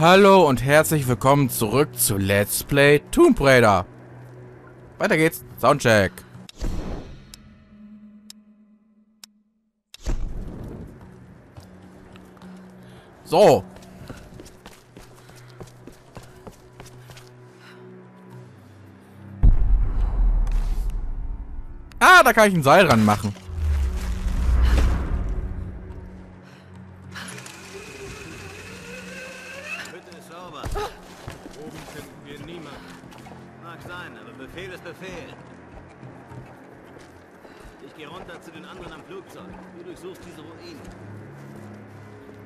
Hallo und herzlich willkommen zurück zu Let's Play Tomb Raider. Weiter geht's. Soundcheck. So. Ah, da kann ich ein Seil dran machen. Gehe runter zu den anderen am Flugzeug. Du durchsuchst diese Ruinen.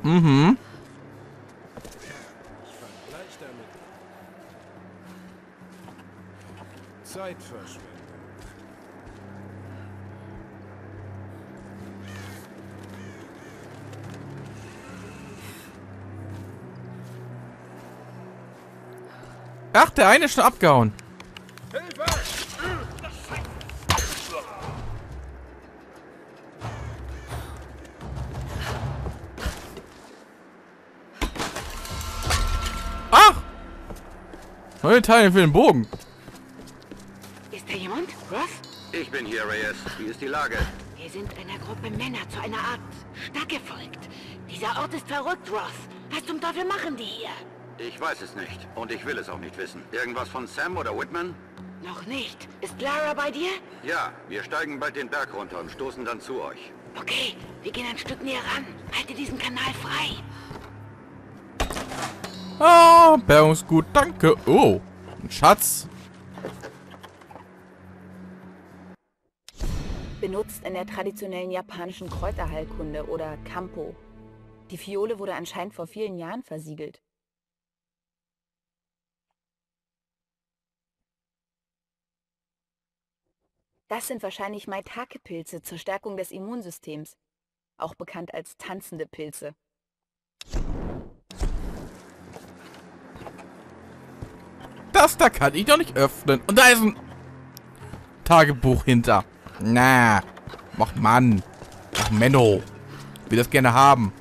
Mhm. Ich fang gleich damit. Zeitverschwendung. Ach, der eine ist schon abgehauen. Neue Teile für den Bogen. Ist da jemand? Ross? Ich bin hier, Reyes. Wie ist die Lage? Wir sind einer Gruppe Männer zu einer Art Stadt gefolgt. Dieser Ort ist verrückt, Ross. Was zum Teufel machen die hier? Ich weiß es nicht. Und ich will es auch nicht wissen. Irgendwas von Sam oder Whitman? Noch nicht. Ist Lara bei dir? Ja, wir steigen bald den Berg runter und stoßen dann zu euch. Okay, wir gehen ein Stück näher ran. Halte diesen Kanal frei. Ah, Bergungsgut, danke. Oh, ein Schatz. benutzt in der traditionellen japanischen Kräuterheilkunde oder Kampo. Die Fiole wurde anscheinend vor vielen Jahren versiegelt. Das sind wahrscheinlich Maitake-Pilze zur Stärkung des Immunsystems, auch bekannt als tanzende Pilze. Das da kann ich doch nicht öffnen. Und da ist ein Tagebuch hinter. Na, mach Mann. Ach, Menno. Will das gerne haben.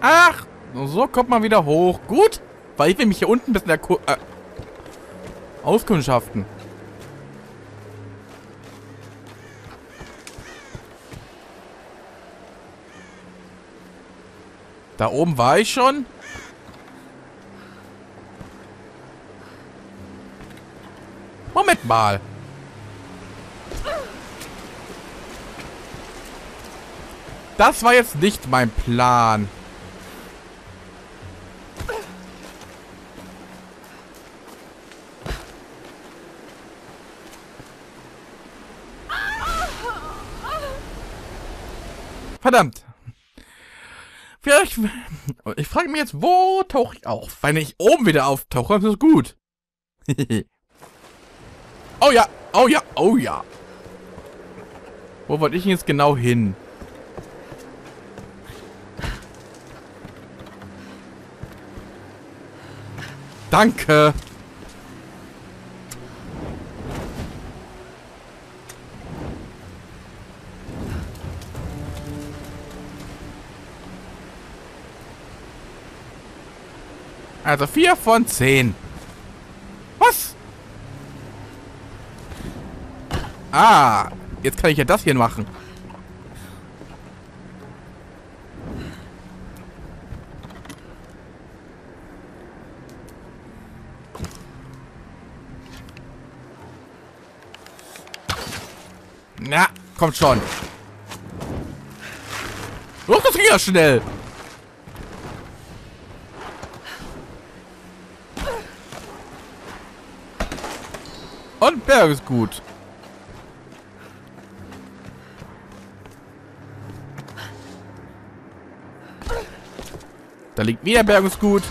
Ach, so kommt man wieder hoch. Gut, weil ich will mich hier unten ein bisschen erku äh, auskundschaften. Da oben war ich schon. Moment mal. Das war jetzt nicht mein Plan. Verdammt. Vielleicht. Ich frage mich jetzt, wo tauche ich auf? Wenn ich oben wieder auftauche, ist das gut. oh ja, oh ja, oh ja. Wo wollte ich jetzt genau hin? Danke. Also vier von zehn. Was? Ah, jetzt kann ich ja das hier machen. Na, kommt schon. Oh, das ging ja schnell. Und Bergesgut. Da liegt wieder Bergungsgut.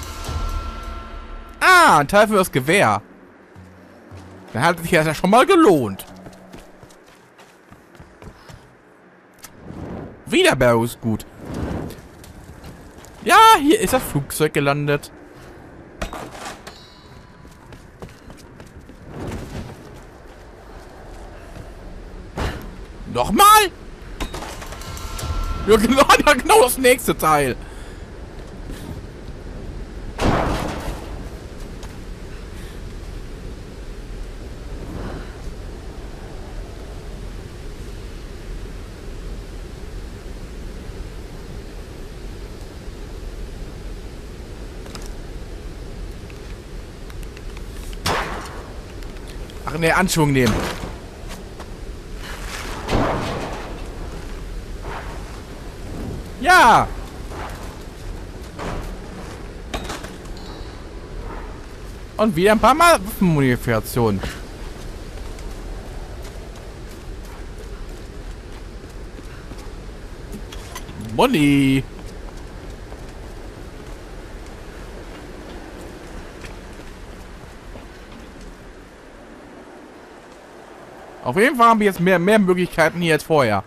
Ah, ein Teil für das Gewehr. Dann hat sich das ja schon mal gelohnt. Wieder Bergungsgut. Ja, hier ist das Flugzeug gelandet. Nochmal? Ja, genau, ja, genau das nächste Teil. Ach ne, Anschwung nehmen. Und wieder ein paar Mal Waffenmodifikation. Money. Auf jeden Fall haben wir jetzt mehr, mehr Möglichkeiten hier als vorher.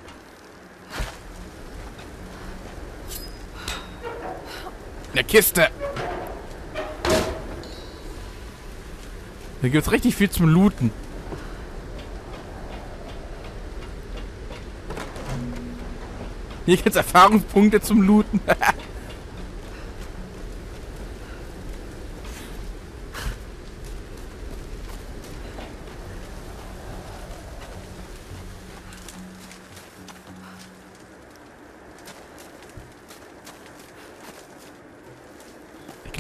Eine Kiste. Hier gibt es richtig viel zum Looten. Hier gibt es Erfahrungspunkte zum Looten.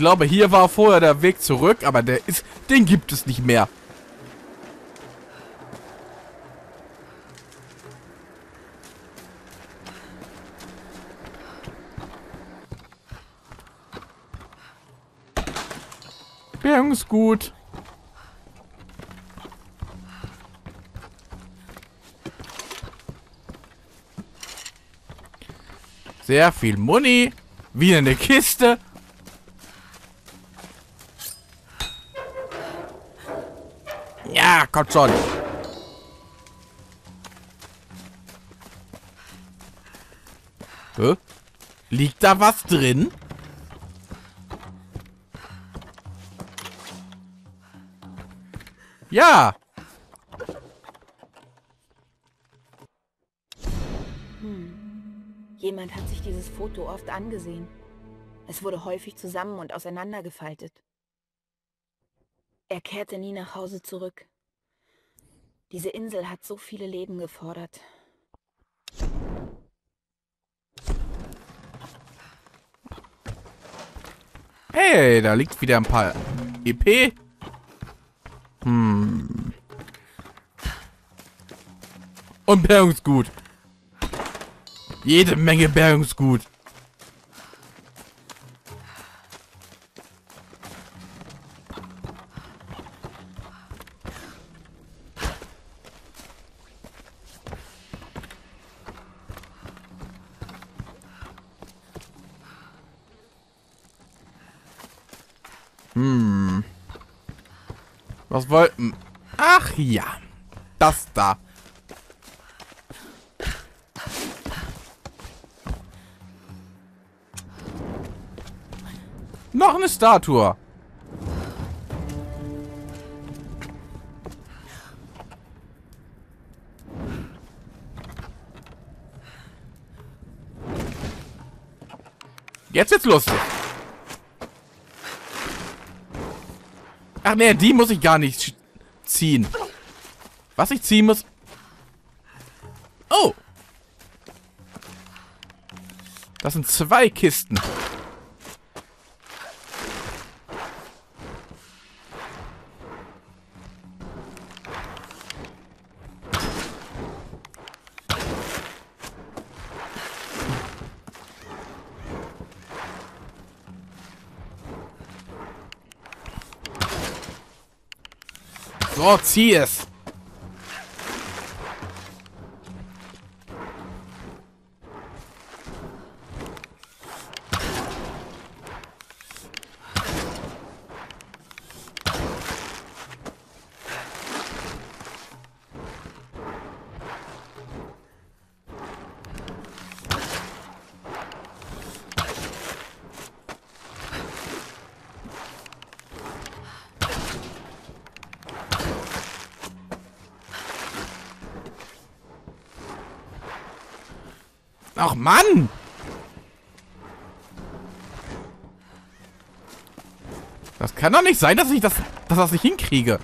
glaube, hier war vorher der Weg zurück, aber der ist, den gibt es nicht mehr. Bergungsgut. Sehr viel Money. Wieder eine Kiste. Ja, kommt schon. Hä? Liegt da was drin? Ja. Jemand hat sich dieses Foto oft angesehen. Es wurde häufig zusammen und auseinandergefaltet. Er kehrte nie nach Hause zurück. Diese Insel hat so viele Leben gefordert. Hey, da liegt wieder ein paar EP. Hm. Und Bergungsgut. Jede Menge Bergungsgut. Was wollten... Ach ja. Das da. Noch eine Statue. Jetzt wird's lustig. Ach nee, die muss ich gar nicht ziehen. Was ich ziehen muss... Oh. Das sind zwei Kisten. So, zieh es. Ach Mann! Das kann doch nicht sein, dass ich das, dass das nicht hinkriege.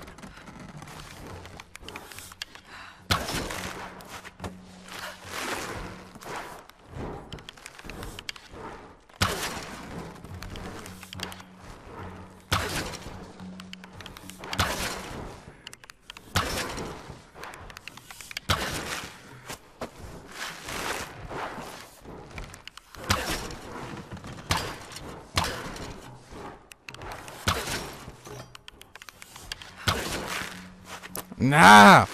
Na!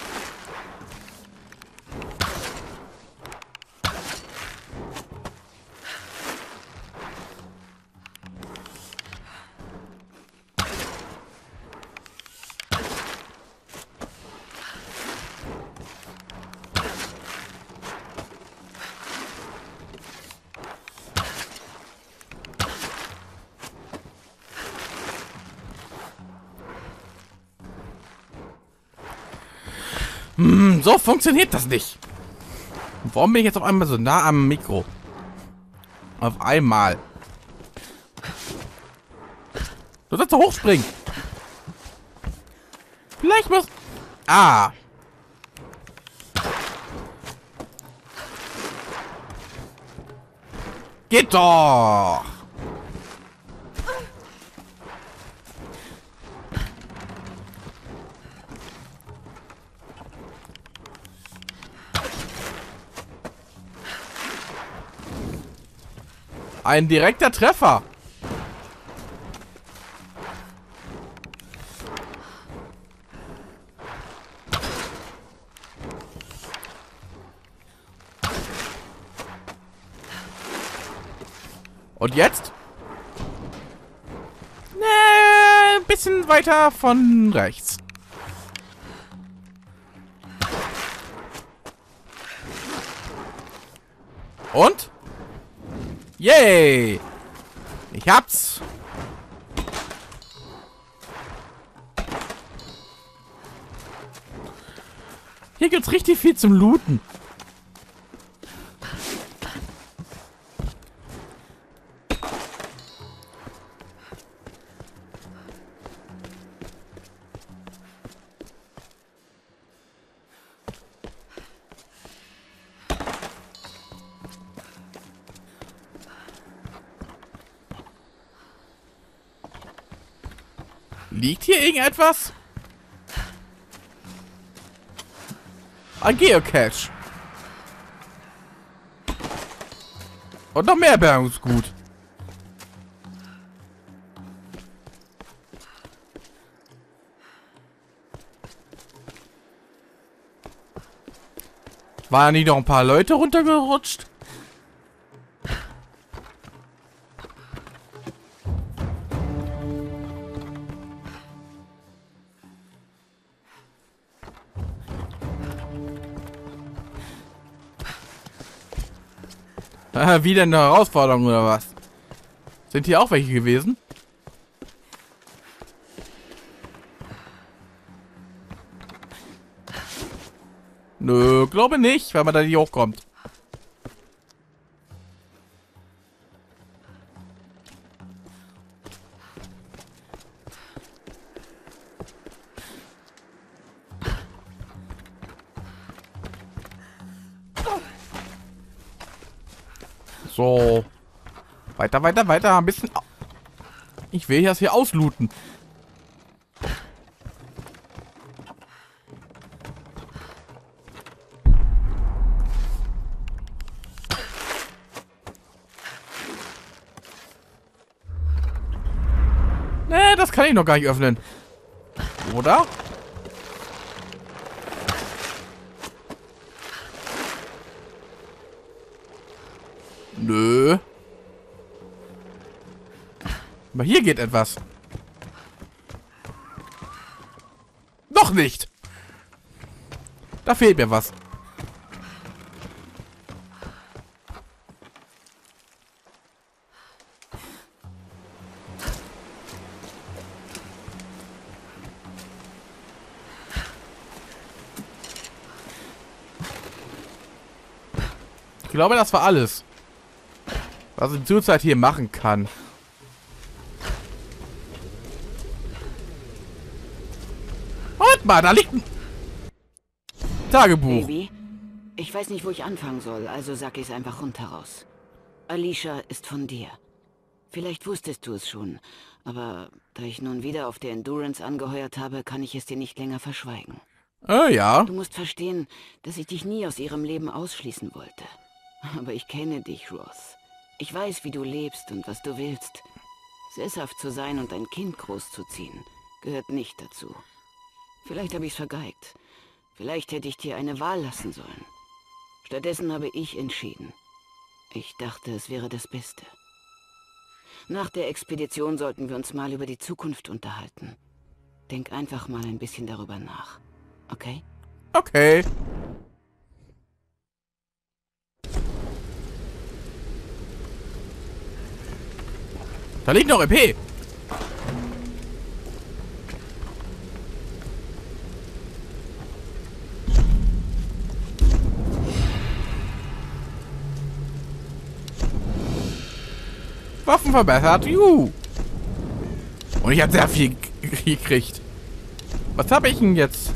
Hm, so funktioniert das nicht. Warum bin ich jetzt auf einmal so nah am Mikro? Auf einmal. Du sollst doch hochspringen. Vielleicht muss... Ah. Geht doch. Ein direkter Treffer. Und jetzt? Ne, ein bisschen weiter von rechts. Und? Yay! Ich hab's! Hier gibt's richtig viel zum Looten. Liegt hier irgendetwas? Ein Geocache. Und noch mehr Bergungsgut. Waren nie noch ein paar Leute runtergerutscht? Ah, wieder eine Herausforderung oder was? Sind hier auch welche gewesen? Nö, glaube nicht, weil man da nicht hochkommt. So. Weiter, weiter, weiter. Ein bisschen... Ich will das hier auslooten. Nee, das kann ich noch gar nicht öffnen. Oder? Nö. Aber hier geht etwas. Noch nicht. Da fehlt mir was. glaube, das war alles. Was ich zurzeit hier machen kann. Und mal, da liegt ein Tagebuch. Baby, ich weiß nicht, wo ich anfangen soll, also sag ich's einfach rundheraus. Alicia ist von dir. Vielleicht wusstest du es schon, aber da ich nun wieder auf der Endurance angeheuert habe, kann ich es dir nicht länger verschweigen. Äh, ja. Du musst verstehen, dass ich dich nie aus ihrem Leben ausschließen wollte. Aber ich kenne dich, Ross. Ich weiß, wie du lebst und was du willst. Sesshaft zu sein und ein Kind großzuziehen, gehört nicht dazu. Vielleicht habe ich's vergeigt. Vielleicht hätte ich dir eine Wahl lassen sollen. Stattdessen habe ich entschieden. Ich dachte, es wäre das Beste. Nach der Expedition sollten wir uns mal über die Zukunft unterhalten. Denk einfach mal ein bisschen darüber nach. Okay? Okay. Da liegt noch EP. Waffen verbessert. Juhu. Und ich habe sehr viel gekriegt. Was habe ich denn jetzt?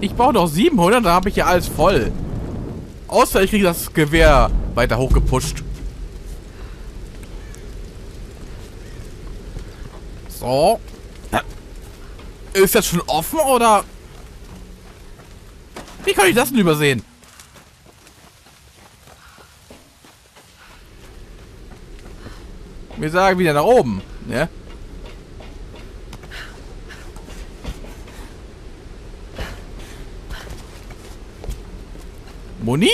Ich brauche noch 700, dann habe ich ja alles voll. Außer ich kriege das Gewehr weiter hochgepusht. So. Ist das schon offen oder? Wie kann ich das denn übersehen? Wir sagen wieder nach oben, ne? Moni?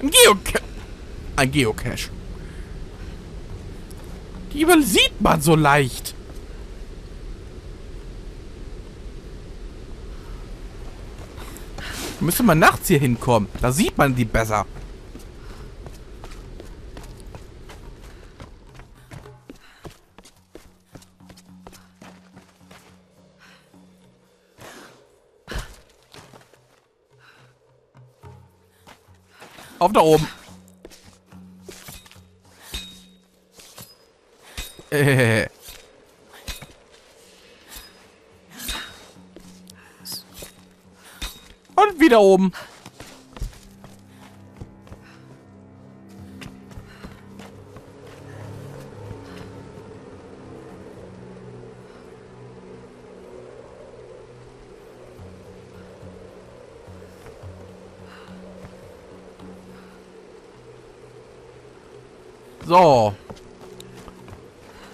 Ein Geocache. Ein Geocache. Die übersieht man so leicht. Müsste man nachts hier hinkommen. Da sieht man die besser. Auf da oben. Und wieder oben.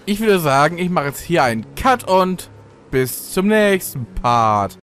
Ich würde sagen, ich mache jetzt hier einen Cut und bis zum nächsten Part.